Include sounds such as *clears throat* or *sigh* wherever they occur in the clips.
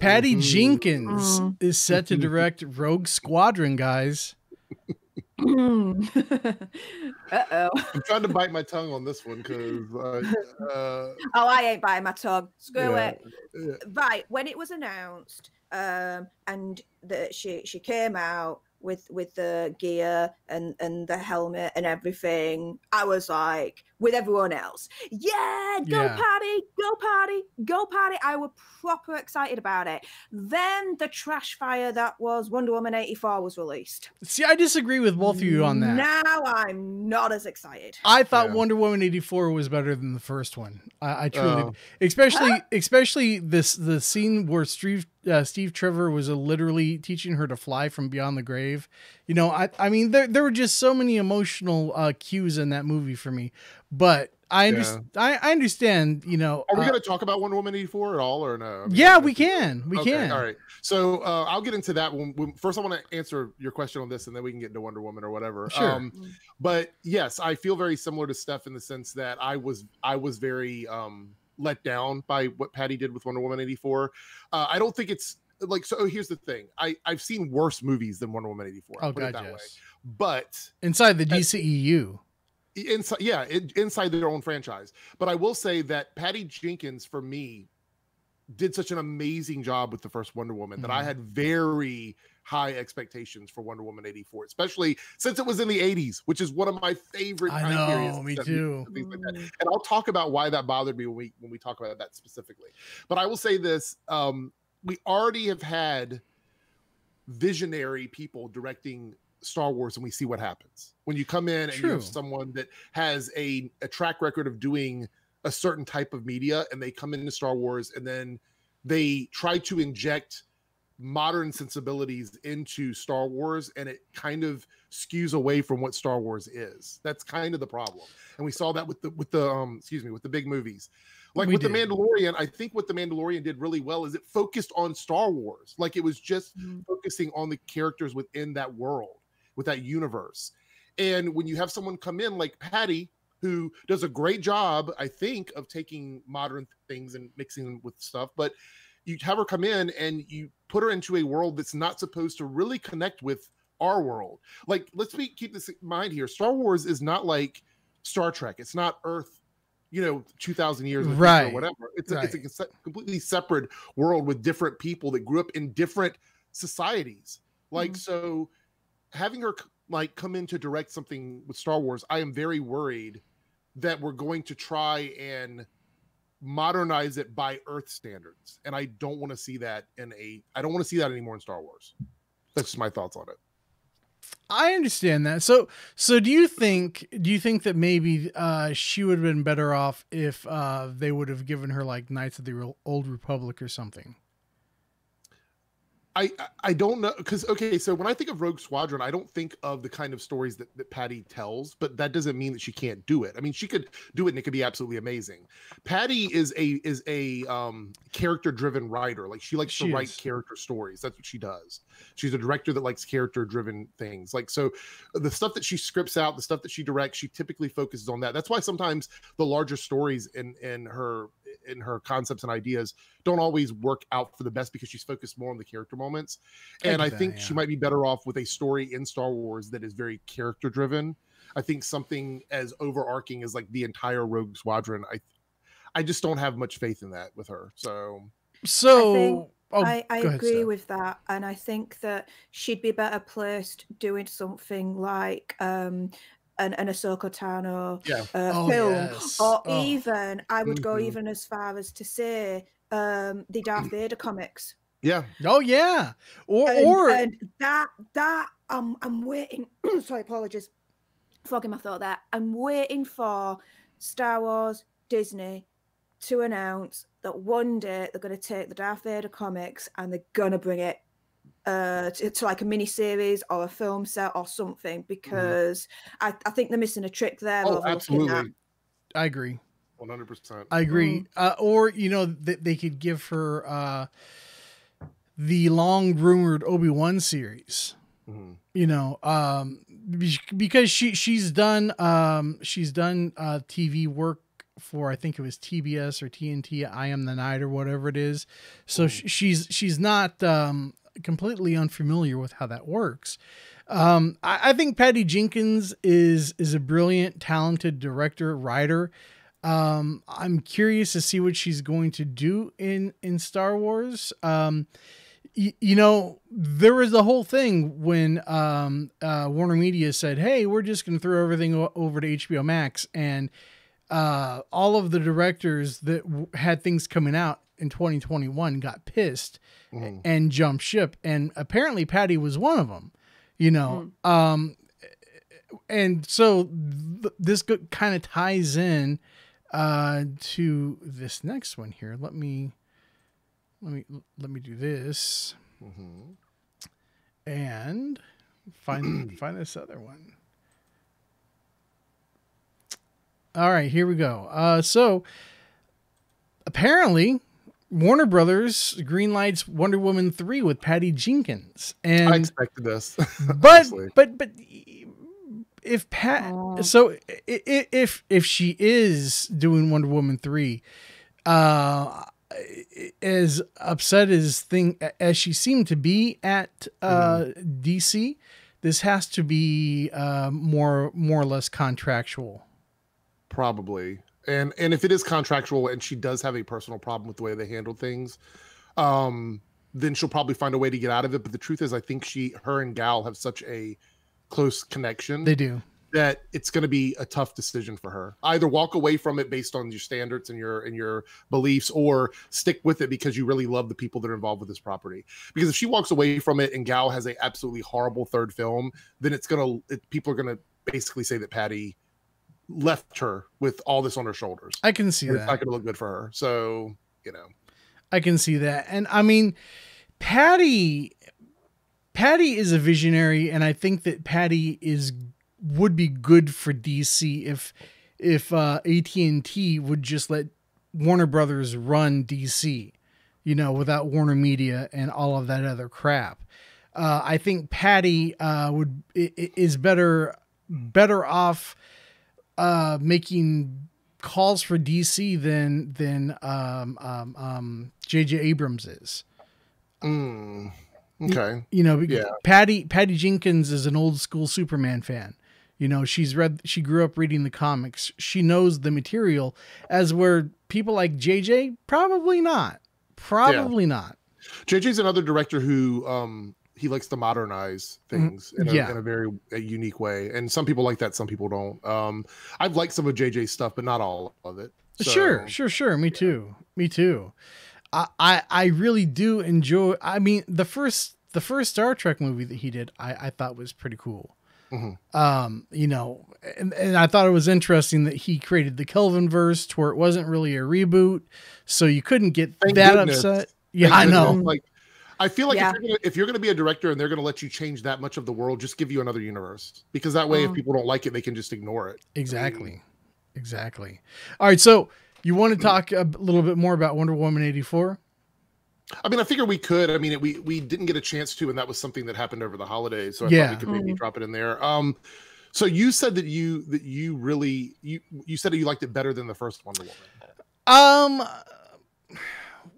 Patty mm-hmm. Jenkins mm. is set to direct Rogue Squadron, guys. *laughs* uh oh. I'm trying to bite my tongue on this one because. Uh, uh, oh, I ain't biting my tongue. Screw yeah, it. Yeah. Right when it was announced, um, and that she she came out with with the gear and and the helmet and everything i was like with everyone else yeah go yeah. party go party go party i was proper excited about it then the trash fire that was wonder woman 84 was released see i disagree with both of you on that now i'm not as excited i thought yeah. wonder woman 84 was better than the first one i, I truly oh. especially huh? especially this the scene where steve uh, Steve Trevor was uh, literally teaching her to fly from beyond the grave. You know, I I mean there there were just so many emotional uh, cues in that movie for me. But I understand. Yeah. I, I, understand. You know, are we uh, going to talk about Wonder Woman eighty four at all, or no? I mean, yeah, we can. We okay, can. All right. So uh, I'll get into that when, when, First, I want to answer your question on this, and then we can get into Wonder Woman or whatever. Sure. Um, but yes, I feel very similar to Steph in the sense that I was I was very um, let down by what Patty did with Wonder Woman 84. Uh, I don't think it's like so. Here's the thing: I I've seen worse movies than Wonder Woman 84. Oh, God, yes. Way. But inside the DCEU, inside yeah, in, inside their own franchise. But I will say that Patty Jenkins, for me, did such an amazing job with the first Wonder Woman mm-hmm. that I mm-hmm. had very high expectations for Wonder Woman 84, especially since it was in the 80s, which is one of my favorite I know, periods. Me too. Like and I'll talk about why that bothered me when we when we talk about that specifically. But I will say this: um, we already have had visionary people directing Star Wars and we see what happens. When you come in and True. you have someone that has a, a track record of doing a certain type of media and they come into Star Wars and then they try to inject modern sensibilities into Star Wars and it kind of skews away from what Star Wars is. That's kind of the problem. And we saw that with the with the um excuse me with the big movies. Like we with did. the Mandalorian, I think what the Mandalorian did really well is it focused on Star Wars. Like it was just mm-hmm. focusing on the characters within that world, with that universe. And when you have someone come in like Patty, who does a great job, I think, of taking modern things and mixing them with stuff, but you have her come in and you put her into a world that's not supposed to really connect with our world. Like, let's be keep this in mind here. Star Wars is not like Star Trek. It's not Earth, you know, two thousand years right. or whatever. It's a, right. it's a completely separate world with different people that grew up in different societies. Like, mm-hmm. so having her like come in to direct something with Star Wars, I am very worried that we're going to try and modernize it by Earth standards, and I don't want to see that in a. I don't want to see that anymore in Star Wars. That's just my thoughts on it. I understand that. So, so do you think? Do you think that maybe uh, she would have been better off if uh, they would have given her like Knights of the Old Republic or something? I I don't know because okay, so when I think of Rogue Squadron, I don't think of the kind of stories that, that Patty tells, but that doesn't mean that she can't do it. I mean, she could do it and it could be absolutely amazing. Patty is a is a um, character driven writer. Like she likes she to is. write character stories. That's what she does. She's a director that likes character driven things. Like so, the stuff that she scripts out, the stuff that she directs, she typically focuses on that. That's why sometimes the larger stories in in her in her concepts and ideas don't always work out for the best because she's focused more on the character moments. And I, I think that, yeah. she might be better off with a story in Star Wars that is very character driven. I think something as overarching as like the entire Rogue Squadron, I I just don't have much faith in that with her. So so I, think, oh, I, I agree ahead, with that. And I think that she'd be better placed doing something like um an, an Ahsoka Tano yeah. uh, oh, film, yes. or oh. even I would go even as far as to say um, the Darth *clears throat* Vader comics. Yeah. Oh yeah. Or and, or and that that I'm I'm waiting. *clears throat* sorry, apologies. Fogging my thought there. I'm waiting for Star Wars Disney to announce that one day they're going to take the Darth Vader comics and they're going to bring it uh, to, to, like a mini series or a film set or something mm-hmm. because mm. I, I, think they're missing a trick there. Oh, absolutely. I agree. 100%. I agree. Mm. Uh, or, you know, they, they could give her uh, the long rumored Obi Wan series. Mm-hmm. You know, um, because she she's done um, she's done uh, TV work for I think it was TBS or TNT. I Am the Night or whatever it is. So mm. she's she's not um, completely unfamiliar with how that works. Um, I, I, think Patty Jenkins is is a brilliant, talented director, writer. Um, I'm curious to see what she's going to do in in Star Wars. Um, you know, there was the whole thing when um, uh, Warner Media said, "Hey, we're just going to throw everything o- over to HBO Max," and uh, all of the directors that w- had things coming out in 2021 got pissed mm. and jumped ship, and apparently Patty was one of them. You know, mm. um, and so th- this kind of ties in uh, to this next one here. Let me let me let me do this mm-hmm. and find *clears throat* find this other one. All right, here we go. Uh, so apparently, Warner Brothers greenlights Wonder Woman three with Patty Jenkins, and I expected this, *laughs* but but but if Pat, Aww. so if if she is doing Wonder Woman three, uh, as upset as thing as she seemed to be at uh, mm. DC, this has to be uh, more more or less contractual. Probably, and and if it is contractual, and she does have a personal problem with the way they handle things, um, then she'll probably find a way to get out of it. But the truth is, I think she, her, and Gal have such a close connection. They do that it's going to be a tough decision for her. Either walk away from it based on your standards and your and your beliefs, or stick with it because you really love the people that are involved with this property. Because if she walks away from it and Gal has a absolutely horrible third film, then it's gonna it, people are gonna basically say that Patty left her with all this on her shoulders. I can see that. It's not gonna look good for her. So you know, I can see that, and I mean, Patty. Patty is a visionary, and I think that Patty is would be good for DC if if uh, AT&T would just let Warner Brothers run DC, you know, without Warner Media and all of that other crap. Uh, I think Patty uh, would is better better off uh, making calls for DC than than um, um, um, J.J. Abrams is. Mm, okay. You, you know, yeah. Patty Patty Jenkins is an old school Superman fan. You know, she's read, she grew up reading the comics. She knows the material, as where people like JJ probably not, probably yeah. not. JJ's another director who um he likes to modernize mm-hmm. things in, a, yeah. in a very a unique way, and some people like that, some people don't. Um, I've liked some of JJ's stuff, but not all of it. So, sure, sure, sure. Me yeah. too. Me too. I, I I really do enjoy. I mean, the first the first Star Trek movie that he did, I I thought was pretty cool. Mm-hmm. Um, you know, and, and I thought it was interesting that he created the Kelvin verse to where it wasn't really a reboot, so you couldn't get Thank that goodness. upset. Yeah, Thank I know. Like, I feel like yeah. if, you're gonna, be a director and they're gonna let you change that much of the world, just give you another universe because that way, if mm. people don't like it, they can just ignore it. Exactly, exactly. All right, so you want to talk a little bit more about Wonder Woman eighty four? I mean, I figure we could. I mean, it, we we didn't get a chance to, and that was something that happened over the holidays. So I yeah. thought we could maybe mm-hmm. drop it in there. Um, so you said that you that you really you you said that you liked it better than the first Wonder Woman. Um.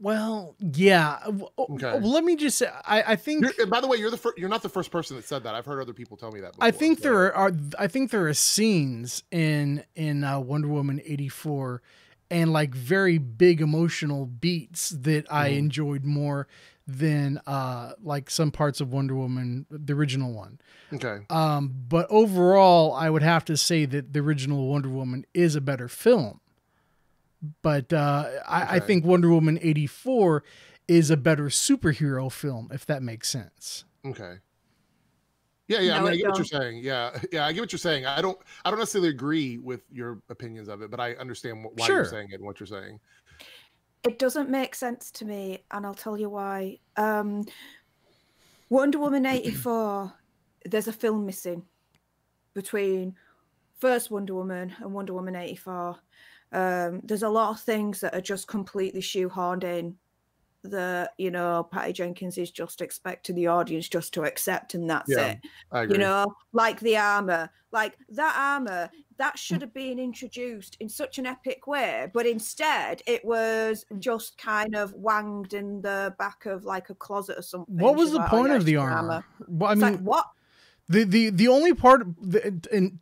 Well, yeah. Okay. Let me just say, I, I think. by the way, you're the fir- you're not the first person that said that. I've heard other people tell me that. Before, I think so. there are. I think there are scenes in in uh, Wonder Woman eighty four and like very big emotional beats that mm. I enjoyed more than uh like some parts of Wonder Woman the original one. Okay. Um but overall I would have to say that the original Wonder Woman is a better film. But uh I, okay. I think Wonder Woman 84 is a better superhero film if that makes sense. Okay. Yeah, yeah. No, I mean, I get don't. what you're saying. Yeah, *laughs* yeah. I get what you're saying. I don't. I don't necessarily agree with your opinions of it, but I understand why sure. you're saying it and what you're saying. It doesn't make sense to me, and I'll tell you why. Um, Wonder Woman '84. there's a film missing between first Wonder Woman and Wonder Woman '84. Um, there's a lot of things that are just completely shoehorned in that you know Patty Jenkins is just expecting the audience just to accept and that's yeah, it. You know, like the armor, like that armor that should have been introduced in such an epic way, but instead it was just kind of wanged in the back of like a closet or something. What was the like, point oh, yeah, of the armor? armor. Well, I mean, like, what? The the the only part, and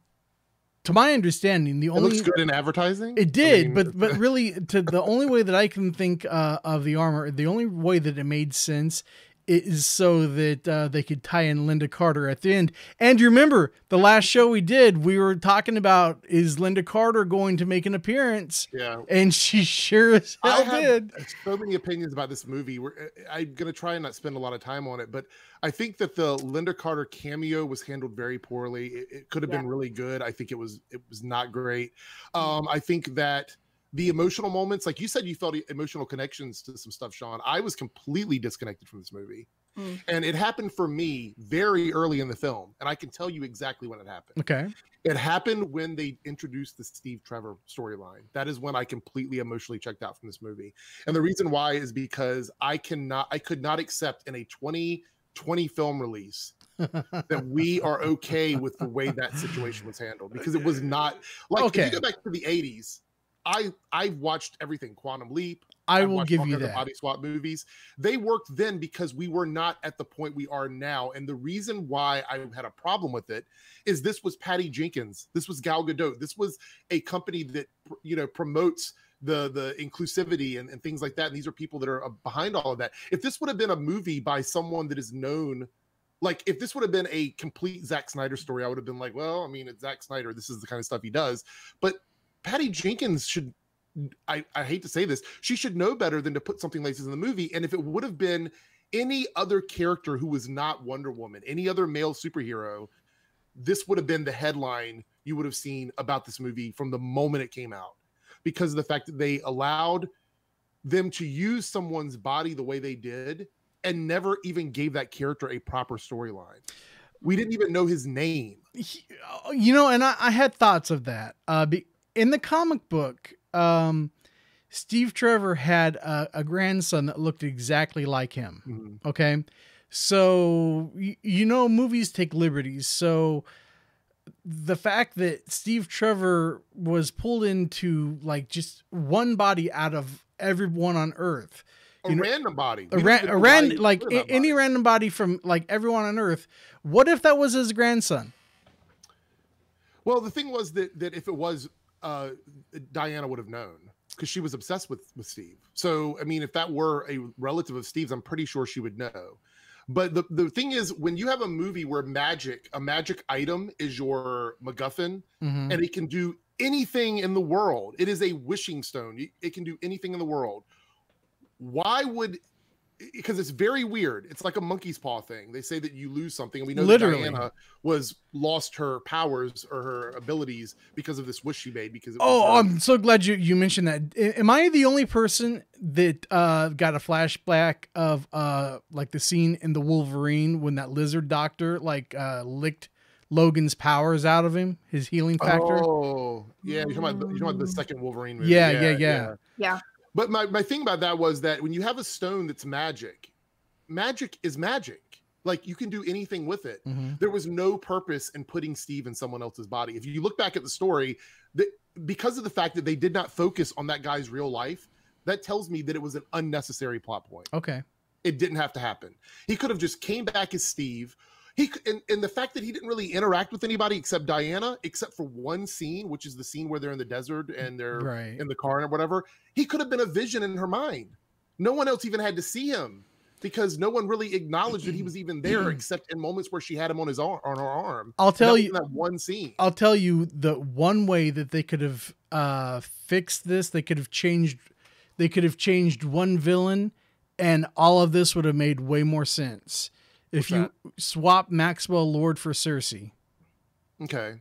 to my understanding, the only it looks good in advertising. It did, I mean, but but *laughs* really, to the only way that I can think uh, of the armor, the only way that it made sense is so that uh, they could tie in Lynda Carter at the end. And you remember the last show we did, we were talking about is Lynda Carter going to make an appearance? Yeah, and she sure as hell did. so many opinions about this movie. We're, uh, I'm gonna try and not spend a lot of time on it, but I think that the Lynda Carter cameo was handled very poorly. It, it could have yeah. been really good. I think it was it was not great. Um, I think that the emotional moments, like you said, you felt emotional connections to some stuff, Shaun. I was completely disconnected from this movie. Mm. And it happened for me very early in the film. And I can tell you exactly when it happened. Okay. It happened when they introduced the Steve Trevor storyline. That is when I completely emotionally checked out from this movie. And the reason why is because I cannot, I could not accept in a 2020 film release *laughs* that we are okay with the way that situation was handled because it was not like okay. if you go back to the 80s I I've watched everything Quantum Leap. I will give you that. Body swap movies. They worked then because we were not at the point we are now. And the reason why I had a problem with it is this was Patty Jenkins. This was Gal Gadot. This was a company that you know promotes the the inclusivity and, and things like that. And these are people that are uh, behind all of that. If this would have been a movie by someone that is known like if this would have been a complete Zack Snyder story, I would have been like, well, I mean, it's Zack Snyder. This is the kind of stuff he does. But Patty Jenkins should I, I hate to say this, she should know better than to put something like this in the movie. And if it would have been any other character who was not Wonder Woman, any other male superhero, this would have been the headline you would have seen about this movie from the moment it came out because of the fact that they allowed them to use someone's body the way they did and never even gave that character a proper storyline. We didn't even know his name. You know, and I, I had thoughts of that. Uh, in the comic book, um, Steve Trevor had a, a, grandson that looked exactly like him. Mm-hmm. Okay. So, y- you know, movies take liberties. So, the fact that Steve Trevor was pulled into like just one body out of everyone on Earth. A know, random body. A, ra- a random, like any random body from like everyone on Earth. What if that was his grandson? Well, the thing was that that if it was uh, Diana would have known because she was obsessed with with Steve. So I mean, if that were a relative of Steve's, I'm pretty sure she would know. But the, the thing is, when you have a movie where magic, a magic item is your MacGuffin, mm-hmm. and it can do anything in the world, it is a wishing stone. It can do anything in the world. Why would because it's very weird. It's like a monkey's paw thing. They say that you lose something, and we know Literally. that Diana was lost her powers or her abilities because of this wish she made. Because oh, I'm so glad you you mentioned that. Am I the only person that uh, got a flashback of uh, like the scene in the Wolverine when that lizard doctor like uh, licked Logan's powers out of him, his healing factor? Oh, yeah. You're talking about, you're talking about the second Wolverine movie. Yeah, yeah, yeah. Yeah. yeah. But my, my thing about that was that when you have a stone that's magic, magic is magic. Like you can do anything with it. Mm-hmm. There was no purpose in putting Steve in someone else's body. If you look back at the story, that because of the fact that they did not focus on that guy's real life, that tells me that it was an unnecessary plot point. Okay. It didn't have to happen. He could have just came back as Steve, he and, and the fact that he didn't really interact with anybody except Diana, except for one scene, which is the scene where they're in the desert and they're right. in the car and whatever. He could have been a vision in her mind. No one else even had to see him because no one really acknowledged that he was even there *clears throat* except in moments where she had him on his arm on her arm. I'll tell you that one scene. I'll tell you the one way that they could have uh fixed this, they could have changed they could have changed one villain and all of this would have made way more sense if you swap Maxwell Lord for Circe. Okay.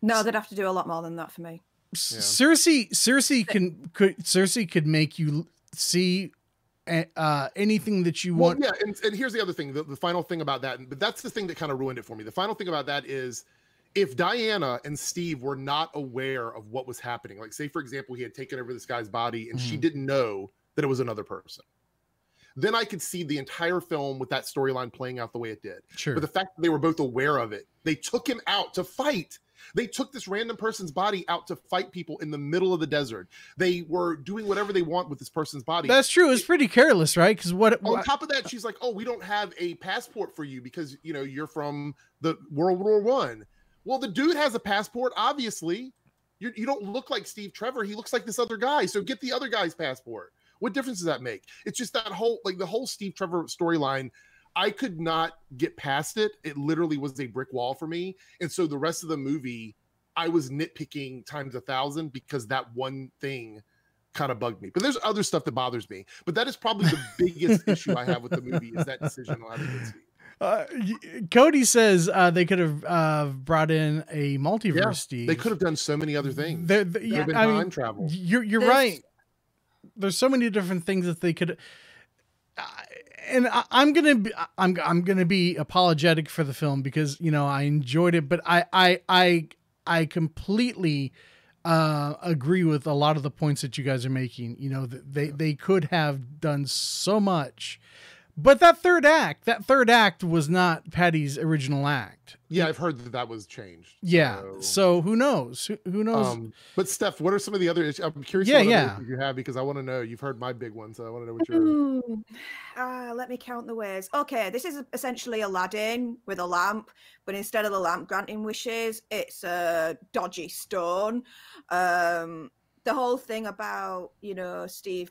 No, they'd have to do a lot more than that for me. Yeah. Circe, Circe can could Circe could make you see uh, anything that you well, want. Yeah, and, and here's the other thing. The, the final thing about that, but that's the thing that kind of ruined it for me. The final thing about that is if Diana and Steve were not aware of what was happening, like say for example, he had taken over this guy's body and mm-hmm. she didn't know that it was another person then I could see the entire film with that storyline playing out the way it did. Sure. But the fact that they were both aware of it, they took him out to fight. They took this random person's body out to fight people in the middle of the desert. They were doing whatever they want with this person's body. That's true. It's pretty careless, right? Because what on top of that, she's like, "Oh, we don't have a passport for you because you know you're from the World War One." Well, the dude has a passport, obviously. You're, you do not look like Steve Trevor. He looks like this other guy. So get the other guy's passport. What difference does that make? It's just that whole like the whole Steve Trevor storyline I could not get past it. It literally was a brick wall for me. And so the rest of the movie, I was nitpicking times a thousand because that one thing kind of bugged me. But there's other stuff that bothers me. But that is probably the *laughs* biggest issue I have with the movie is that decision on having Steve. Uh, Cody says uh, they could have uh, brought in a multiverse. Yeah, Steve. They could have done so many other things. They're, they're, yeah, I mean, travel. You're you're right. There's so many different things that they could and I, am gonna be I'm I'm gonna be apologetic for the film because you know I enjoyed it, but I I I I completely uh, agree with a lot of the points that you guys are making. You know, they they could have done so much but that third act, that third act was not Patty's original act. Yeah, I've heard that that was changed. Yeah. So, so who knows? Who, who knows? Um, but Steph, what are some of the other issues? I'm curious. Yeah, yeah. You have because I want to know. You've heard my big one, so I want to know what your. Uh, let me count the ways. Okay, this is essentially Aladdin with a lamp, but instead of the lamp granting wishes, it's a dodgy stone. Um, the whole thing about you know Steve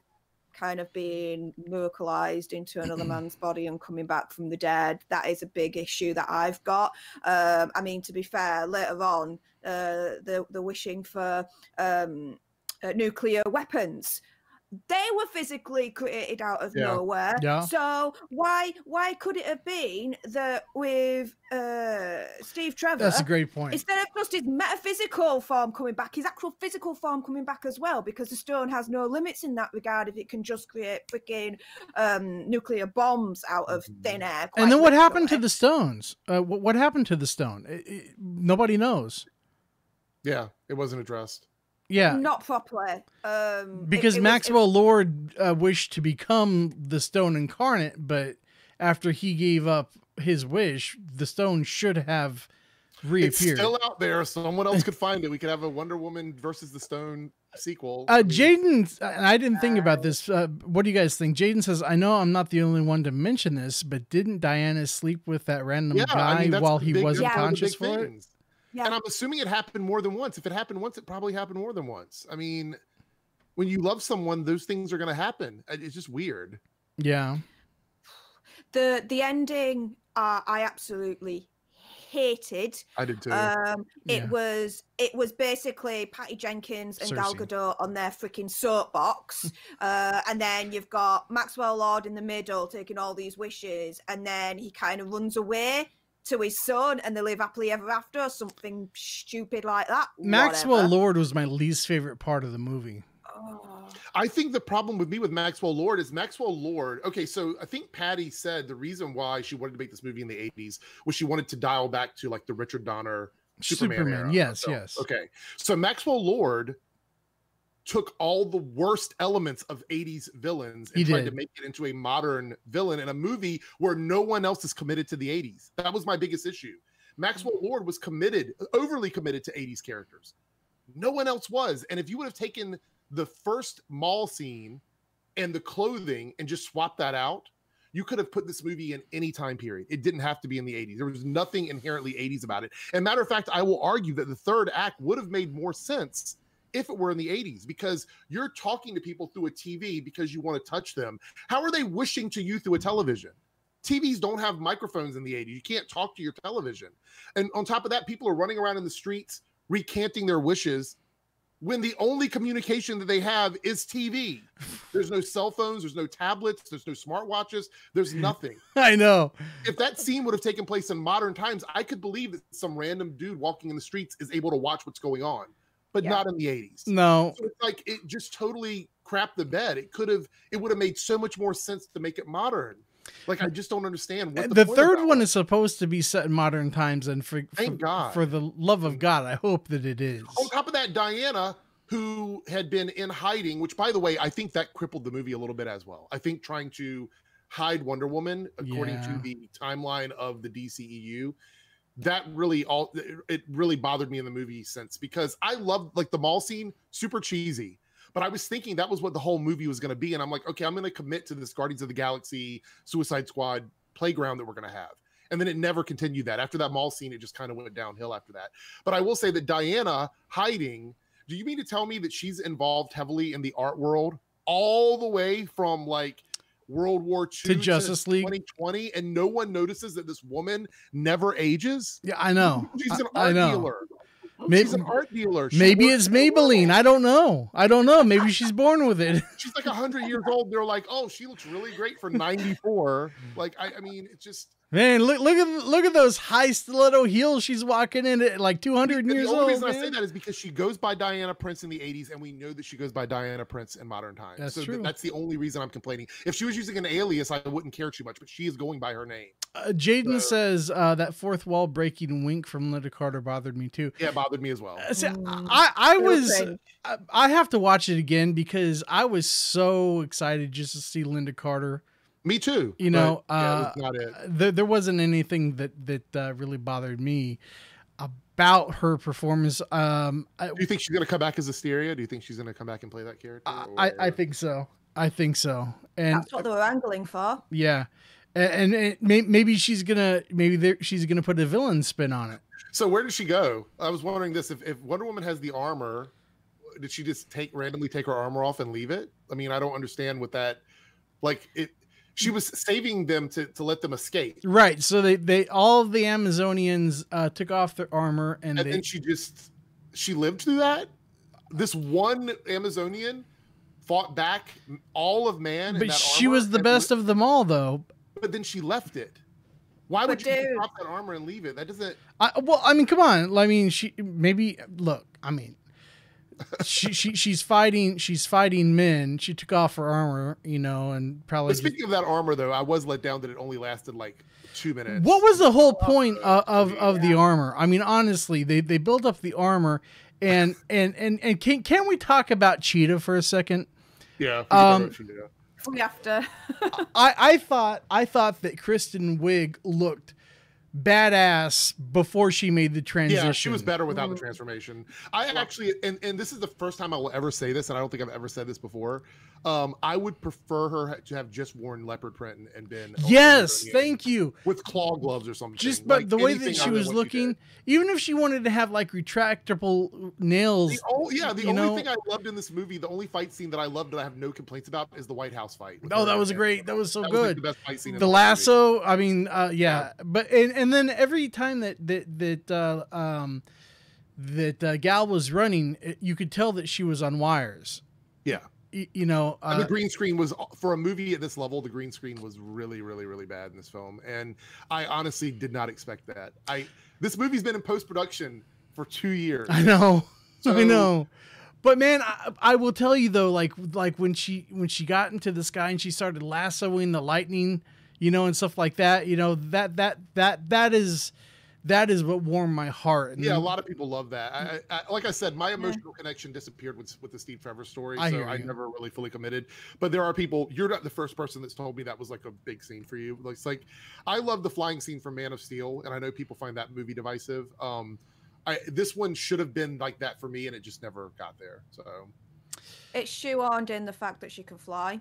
kind of being miracleized into another *clears throat* man's body and coming back from the dead. That is a big issue that I've got. Um, I mean, to be fair, later on, uh, the the wishing for um, uh, nuclear weapons they were physically created out of yeah. nowhere. Yeah. So why why could it have been that with uh, Steve Trevor? That's a great point. Instead of just his metaphysical form coming back, his actual physical form coming back as well, because the stone has no limits in that regard. If it can just create freaking um, nuclear bombs out of mm-hmm. thin air. And then what happened to the stones? Uh, what, what, happened to the stone? It, it, nobody knows. Yeah, it wasn't addressed. Yeah, not properly. Um, because it, it Maxwell was, it... Lord uh, wished to become the Stone Incarnate, but after he gave up his wish, the stone should have reappeared. It's still out there. Someone else could find it. We could have a Wonder Woman versus the Stone sequel. Uh, Jaden, and I didn't think about this. Uh, what do you guys think? Jaden says, "I know I'm not the only one to mention this, but didn't Diana sleep with that random yeah, guy I mean, while he big, wasn't yeah. conscious for things. it?" Yeah. And I'm assuming it happened more than once. If it happened once, it probably happened more than once. I mean, when you love someone, those things are going to happen. It's just weird. Yeah. *sighs* The the ending, uh, I absolutely hated. I did too. Um, it yeah. was it was basically Patty Jenkins and Cersei. Gal Gadot on their freaking soapbox, *laughs* uh, and then you've got Maxwell Lord in the middle taking all these wishes, and then he kind of runs away to his son and they live happily ever after or something stupid like that. Maxwell Whatever. Lord was my least favorite part of the movie. Oh. I think the problem with me with Maxwell Lord is Maxwell Lord. Okay, so I think Patty said the reason why she wanted to make this movie in the 80s was she wanted to dial back to like the Richard Donner Superman. Superman yes, yes. Okay. So Maxwell Lord took all the worst elements of 80s villains and he tried did. to make it into a modern villain in a movie where no one else is committed to the 80s. That was my biggest issue. Maxwell mm. Lord was committed, overly committed to 80s characters. No one else was. And if you would have taken the first mall scene and the clothing and just swapped that out, you could have put this movie in any time period. It didn't have to be in the 80s. There was nothing inherently 80s about it. And matter of fact, I will argue that the third act would have made more sense if it were in the 80s because you're talking to people through a TV because you want to touch them. How are they wishing to you through a television? TVs don't have microphones in the 80s. You can't talk to your television. And on top of that, people are running around in the streets recanting their wishes when the only communication that they have is TV. There's no cell phones, there's no tablets, there's no smartwatches, there's *laughs* nothing. I know. If that scene would have taken place in modern times, I could believe that some random dude walking in the streets is able to watch what's going on but yeah. not in the 80s. No. So it's like it just totally crapped the bed. It could have it would have made so much more sense to make it modern. Like I uh, just don't understand what uh, the, the third one is supposed to be set in modern times and for Thank for, God. for the love of God, I hope that it is. On top of that, Diana who had been in hiding, which by the way, I think that crippled the movie a little bit as well. I think trying to hide Wonder Woman according yeah. to the timeline of the DCEU that really all it really bothered me in the movie sense because I love like the mall scene, super cheesy. But I was thinking that was what the whole movie was going to be, and I'm like, okay, I'm going to commit to this Guardians of the Galaxy Suicide Squad playground that we're going to have. And then it never continued that. After that mall scene, it just kind of went downhill after that. But I will say that Diana hiding. Do you mean to tell me that she's involved heavily in the art world all the way from like World War II to Justice to League 2020, and no one notices that this woman never ages? Yeah, I know. She's an I, art I know. dealer. Maybe, She's an art dealer. She maybe it's in the world. Maybelline. I don't know. I don't know. Maybe she's born with it. *laughs* She's like hundred years old. They're like, oh, she looks really great for 94. Like, I, I mean, it's just Man, look look at look at those high stiletto heels she's walking in at like 200 And years the only old. reason I say that is because she goes by Diana Prince in the 80s, and we know that she goes by Diana Prince in modern times. That's so th- true. that's the only reason I'm complaining. If she was using an alias, I wouldn't care too much, but she is going by her name. Uh, Jaden So- says uh, that fourth wall breaking wink from Lynda Carter bothered me too. Yeah, it bothered me as well. Uh, see, Mm. I I Real was. I, I have to watch it again because I was so excited just to see Lynda Carter. Me too. You but, know, yeah, uh, that's not it. There there wasn't anything that that uh, really bothered me about her performance. Um, I, Do you think she's going to come back as Asteria? Do you think she's going to come back and play that character? I I I think so. I think so. And That's what they were angling for. Yeah, and, and it, may, maybe she's gonna maybe she's gonna put a villain spin on it. So where did she go? I was wondering this: if, if Wonder Woman has the armor, did she just take randomly take her armor off and leave it? I mean, I don't understand what that like. It she was saving them to to let them escape, Right. So they they all the Amazonians uh, took off their armor and, and they then she just she lived through that. This one Amazonian fought back all of man, in but that she armor was the best li- of them all though. But then she left it. Why would But you just dude- drop that armor and leave it? That doesn't. I, well, I mean, come on. I mean, she maybe look. I mean, she she she's fighting. She's fighting men. She took off her armor, you know, and probably. But just- speaking of that armor, though, I was let down that it only lasted like two minutes. what was the whole point of of, yeah. of the armor? I mean, honestly, they they built up the armor, and and and and can can we talk about Cheetah for a second? Yeah. Um. We have to. I, I thought I thought that Kristen Wiig looked badass before she made the transition. Yeah, she was better without the Mm. transformation. I actually, and, and this is the first time I will ever say this, and I don't think I've ever said this before. Um, I would prefer her to have just worn leopard print and, and been Yes, thank you. with claw gloves or something. Just but Like, the way that she was looking, even if she wanted to have like retractable nails, The yeah, the only know- thing I loved in this movie, the only fight scene that I loved that I have no complaints about is the White House fight. oh, that was him. great. That was so That was, like, good. the best fight scene. the whole movie. lasso i mean uh yeah, but and, and then every time that that that uh um that uh, gal was running you could tell that she was on wires Yeah. You know uh, the green screen was for a movie at this level. The green screen was really, really, really bad in this film, and I honestly did not expect that. I this movie's been in post production for two years. i know *laughs* i know but man I, I will tell you though like like when she when she got into the sky and she started lassoing the lightning you know and stuff like that you know that that that that is that is what warmed my heart and Yeah, a lot of people love that. I, I, I- like I said, my emotional connection disappeared with with the Steve Trevor story, I so I never really fully committed. But there are people. You're not the first person that's told me that was like a big scene for you. Like, it's like I love the flying scene from Man of Steel, and I know people find that movie divisive. Um, I this one should have been like that for me, and it just never got there. So It's shoehorned in the fact that she can fly.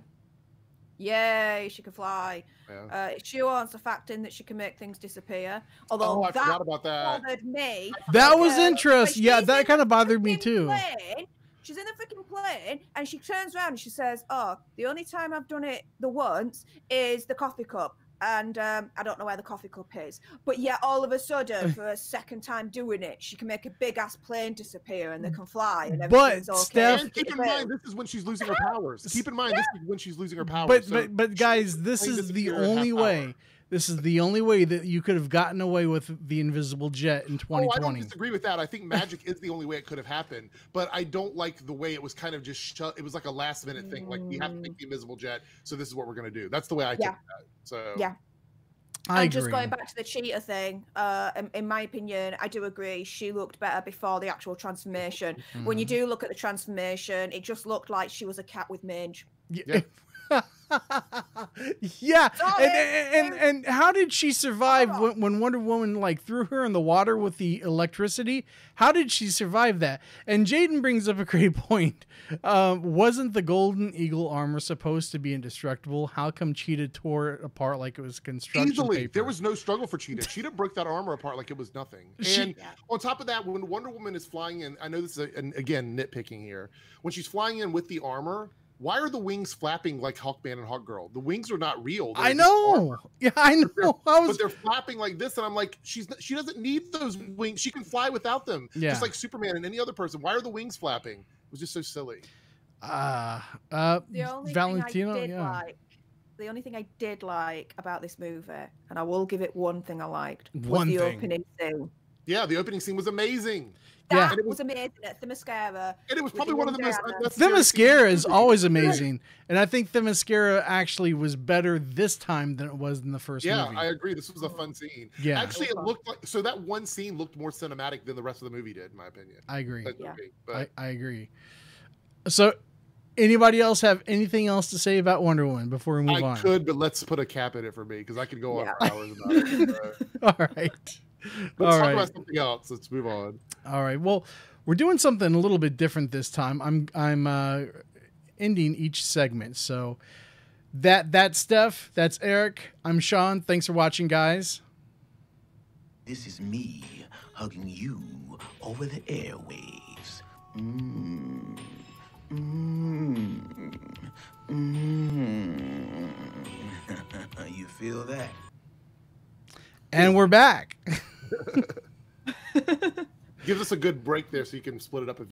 Yay, she can fly. yeah. Uh, it shoehorns the fact in that she can make things disappear. Although Oh, I forgot that about that. bothered me. that was because when interesting yeah that kind of bothered me freaking too plane, she's in the freaking plane and she turns around and she says, Oh, the only time I've done it the once is the coffee cup. And um, I don't know where the coffee cup is. But yet, all of a sudden, *laughs* for a second time doing it, she can make a big ass plane disappear and they can fly and But, okay. Steph- and keep in mind, this is when she's losing her *laughs* powers. Keep in mind, this is when she's losing her powers. but so but but guys this is the disappear and only power. way this is the only way that you could have gotten away with the invisible jet in Oh, I don't disagree with that. I think magic is the only way it could have happened, but I don't like the way it was kind of just shut. It was like a last minute thing. Like we have to make the invisible jet, so this is what we're gonna do. That's the way I Yeah. took that. So Yeah. i and agree just going back to the cheetah thing, uh, in, in my opinion, I do agree. She looked better before the actual transformation. When you Mhm. do look at the transformation, it just looked like she was a cat with mange. Yeah. *laughs* *laughs* yeah, and, and, and and how did she survive when, when Wonder Woman like threw her in the water with the electricity? How did she survive that? And Jaden brings up a great *laughs* point. Um, wasn't the Golden Eagle armor supposed to be indestructible? How come Cheetah tore it apart like it was construction Easily, paper? there was no struggle for Cheetah. Cheetah broke that armor apart like it was nothing. She- And on top of that, when Wonder Woman is flying in, I know this is a, and again nitpicking here. When she's flying in with the armor, why are the wings flapping like Hawkman and Hawkgirl? The wings are not real. They're I know. *laughs* Yeah, I know. I but they're flapping like this, and I'm like, she's she doesn't need those wings. She can fly without them, Yeah. just like Superman and any other person. Why are the wings flapping? It was just so silly. Uh, uh, The only Valentino. thing I did yeah. like, the only thing I did like about this movie, and I will give it one thing I liked, was One the thing. opening scene. Yeah, the opening scene was amazing, Yeah. That And it was amazing at Themyscira. and it was probably one of the most The mascara is always amazing, and I think Themyscira actually was better this time than it was in the first Yeah, movie. I agree. This was a fun scene. yeah, Actually, it looked like so that one scene looked more cinematic than the rest of the movie did, in my opinion. I agree. That's Yeah. okay, I, I agree. So, anybody else have anything else to say about Wonder Woman before we move I, on? I could, but let's put a cap in it for me because I could go on Yeah. for hours about it. *laughs* All right. *laughs* let's All talk right. about something else. Let's move on. All right. Well, we're doing something a little bit different this time. I'm I'm uh, ending each segment. So that that's Steph. That's Eric. I'm Shaun. Thanks for watching, guys. This is me hugging you over the airwaves. Mm. Mm. Mm. *laughs* you feel that? And we're back. *laughs* Gives us a good break there, so you can split it up if